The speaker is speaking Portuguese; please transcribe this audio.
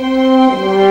Música